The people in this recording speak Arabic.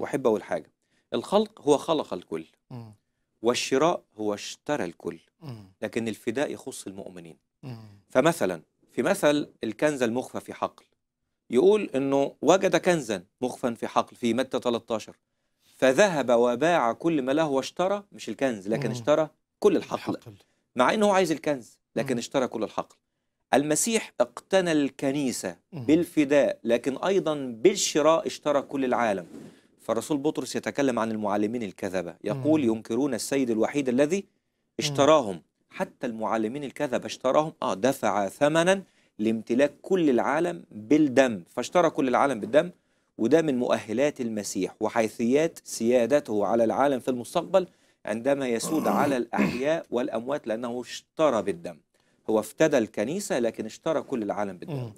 وأحب أقول حاجة الخلق هو خلق الكل مم. والشراء هو اشترى الكل. لكن الفداء يخص المؤمنين. فمثلا في مثل الكنز المخفى في حقل يقول إنه وجد كنزا مخفى في حقل في متى 13 فذهب وباع كل ما له واشترى مش الكنز لكن. اشترى كل الحقل الحقل مع إنه هو عايز الكنز لكن. اشترى كل الحقل المسيح اقتنى الكنيسة. بالفداء لكن أيضا بالشراء اشترى كل العالم فالرسول بطرس يتكلم عن المعلمين الكذبة. يقول. ينكرون السيد الوحيد الذي اشتراهم. حتى المعلمين الكذبة اشتراهم. آه دفع ثمنا لامتلاك كل العالم بالدم. فاشترى كل العالم بالدم وده من مؤهلات المسيح وحيثيات سيادته على العالم في المستقبل عندما يسود على الأحياء والأموات لأنه اشترى بالدم. هو افتدى الكنيسة لكن اشترى كل العالم بالدم.